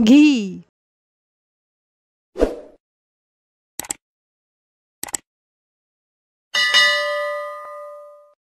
घी